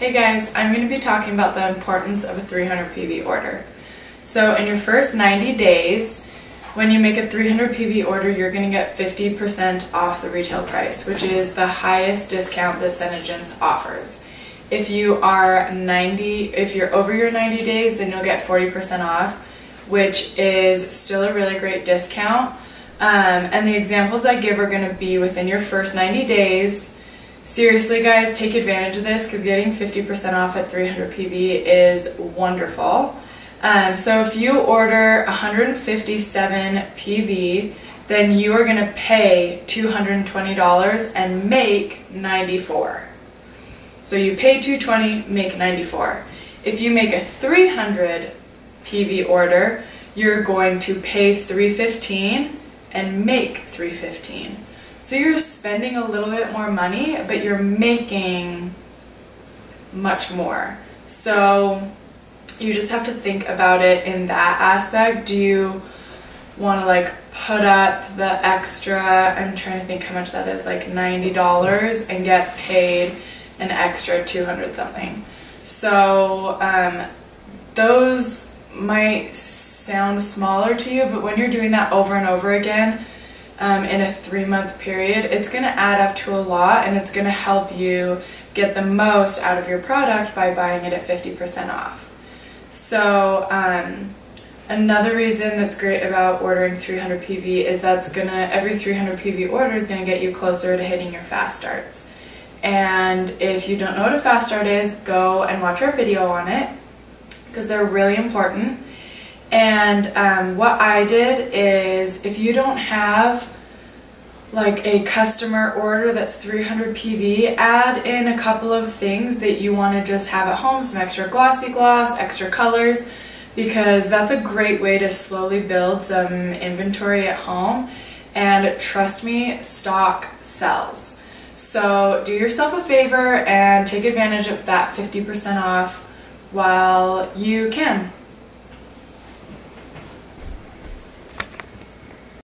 Hey guys, I'm going to be talking about the importance of a 300 PV order. So in your first 90 days, when you make a 300 PV order, you're going to get 50% off the retail price, which is the highest discount that Senegence offers. If you are 90, if you're over your 90 days, then you'll get 40% off, which is still a really great discount. Um, and the examples I give are going to be within your first 90 days Seriously, guys, take advantage of this because getting 50% off at 300 PV is wonderful. Um, so if you order 157 PV, then you are going to pay $220 and make 94. So you pay 220, make 94. If you make a 300 PV order, you're going to pay 315 and make 315. So you're spending a little bit more money, but you're making much more. So you just have to think about it in that aspect. Do you want to like put up the extra, I'm trying to think how much that is, like $90 and get paid an extra 200 something. So um, those might sound smaller to you, but when you're doing that over and over again, um, in a three month period, it's going to add up to a lot and it's going to help you get the most out of your product by buying it at 50% off. So, um, another reason that's great about ordering 300 PV is that's gonna, every 300 PV order is gonna get you closer to hitting your fast starts. And if you don't know what a fast start is, go and watch our video on it because they're really important. And um, what I did is if you don't have like a customer order that's 300 PV, add in a couple of things that you want to just have at home, some extra glossy gloss, extra colors, because that's a great way to slowly build some inventory at home. And trust me, stock sells. So do yourself a favor and take advantage of that 50% off while you can.